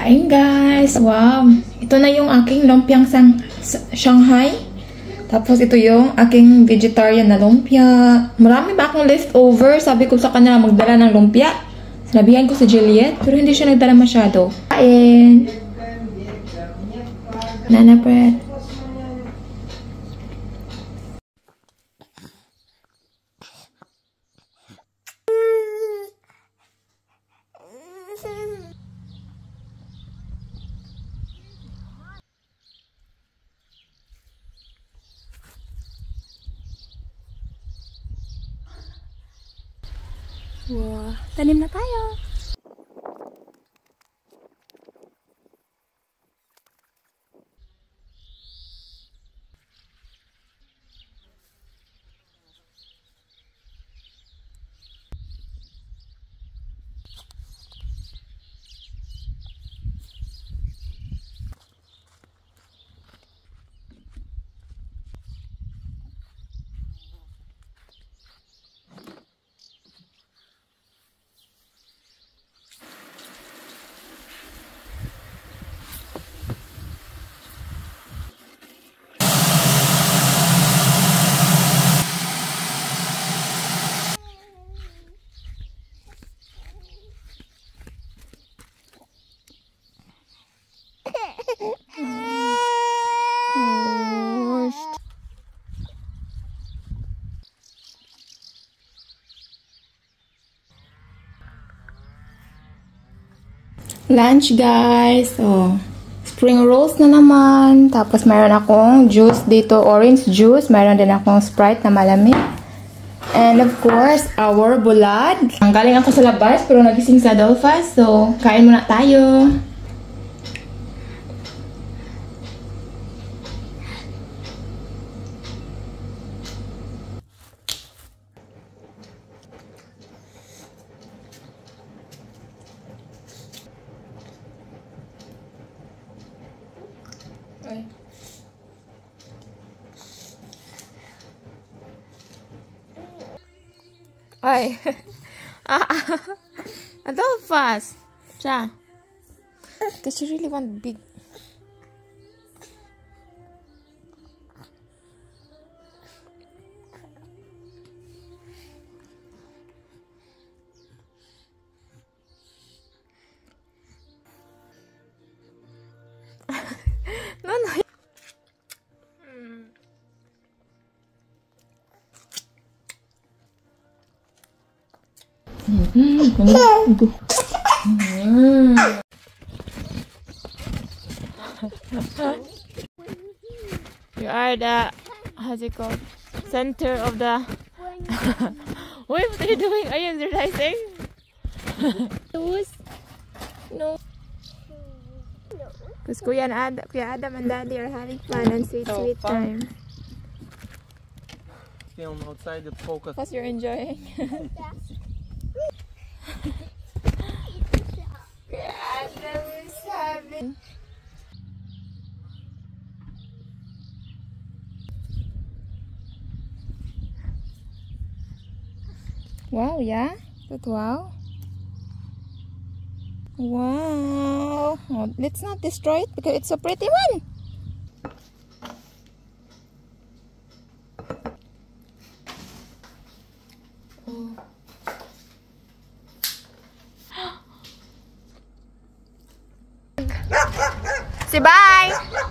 Kain guys! Wow! Ito na yung aking lumpiang sang Shanghai. Tapos ito yung aking vegetarian na lumpia. Marami ba akong leftover? Sabi ko sa kanya magdala ng lumpia. Sinabihan ko si Juliet, pero hindi siya nagdala masyado. Kain! Nana bread. Wow, tanim na tayo. Lunch guys. Oh, spring rolls na naman. Tapos mayroon akong juice dito, orange juice. Mayroon din akong Sprite na malamig. And of course, our bulad. Ang galing ako sa labas pero nagising sa Adolphus. So, kain muna tayo. Ay. Ay. ah, Adolphus. Siya. Because you really want big. You are the how's it called? Center of the what are you doing? Are you exercising? no. Because Kuya, and Ad Kuya Adam and Daddy are having fun and sweet, So sweet fun. time. film outside the focus. Because you're enjoying. Kuya Adam is having... Wow, yeah? That wow? Wow. Oh, let's not destroy it because it's a pretty one. Oh. Say bye.